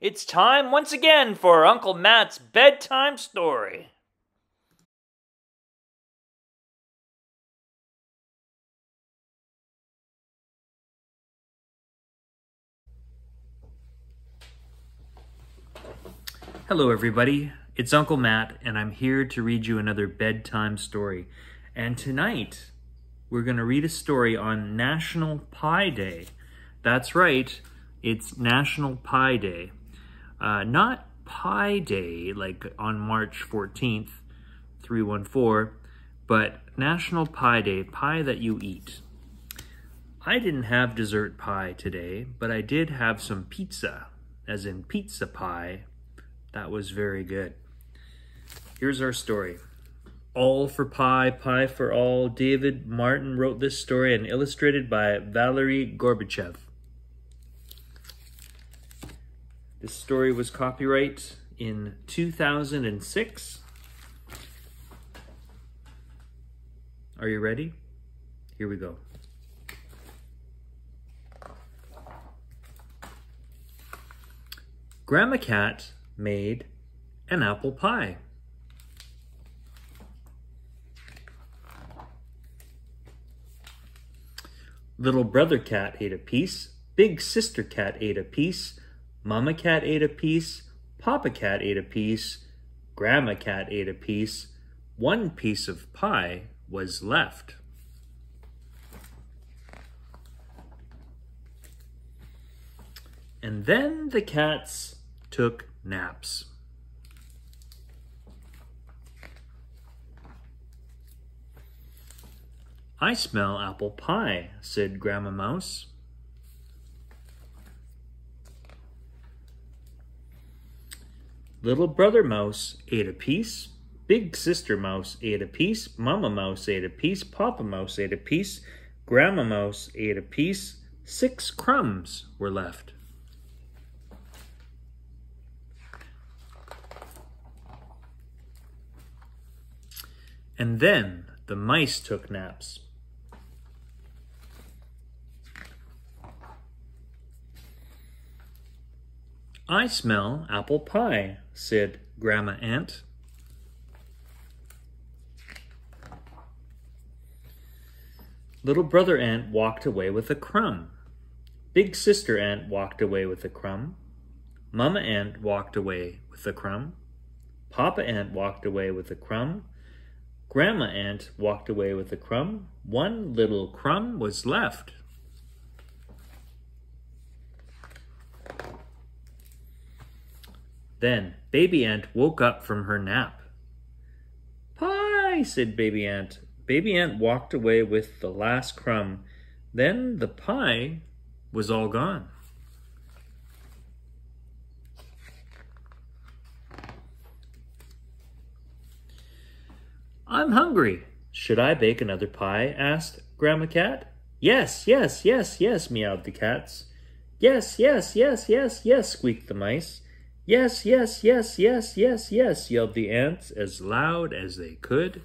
It's time once again for Uncle Matt's bedtime story. Hello, everybody. It's Uncle Matt, and I'm here to read you another bedtime story. And tonight, we're going to read a story on National Pie Day. That's right, it's National Pie Day. Uh, not Pie Day, like on March 14th, 314, but National Pie Day, pie that you eat. I didn't have dessert pie today, but I did have some pizza, as in pizza pie. That was very good. Here's our story. All for Pie, Pie for All. David Martin wrote this story and illustrated by Valeri Gorbachev. This story was copyright in 2006. Are you ready? Here we go. Grandma Cat made an apple pie. Little brother cat ate a piece, big sister cat ate a piece, Mama cat ate a piece, Papa cat ate a piece, Grandma cat ate a piece. One piece of pie was left. And then the cats took naps. I smell apple pie, said Grandma Mouse. Little brother mouse ate a piece. Big sister mouse ate a piece. Mama mouse ate a piece. Papa mouse ate a piece. Grandma mouse ate a piece. Six crumbs were left. And then the mice took naps. I smell apple pie, said Grandma Ant. Little brother ant walked away with a crumb. Big sister ant walked away with a crumb. Mama ant walked away with a crumb. Papa ant walked away with a crumb. Grandma ant walked away with a crumb. One little crumb was left. Then Baby Ant woke up from her nap. Pie, said Baby Ant. Baby Ant walked away with the last crumb. Then the pie was all gone. I'm hungry. Should I bake another pie? asked Grandma Cat. Yes, yes, yes, yes, meowed the cats. Yes, yes, yes, yes, yes, squeaked the mice. Yes, yes, yes, yes, yes, yes, yelled the ants as loud as they could.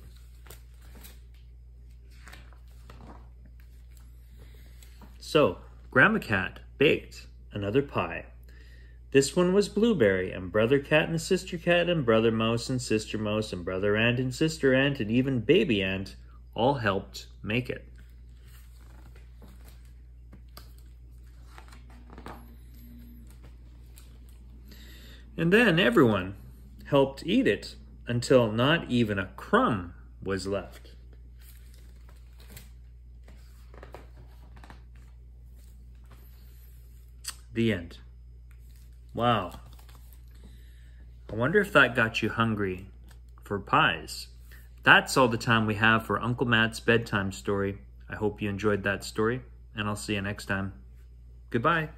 So, Grandma Cat baked another pie. This one was blueberry, and Brother Cat and Sister Cat and Brother Mouse and Sister Mouse and Brother Ant and Sister Ant and even Baby Ant all helped make it. And then everyone helped eat it until not even a crumb was left. The end. Wow. I wonder if that got you hungry for pies. That's all the time we have for Uncle Matt's bedtime story. I hope you enjoyed that story, and I'll see you next time. Goodbye.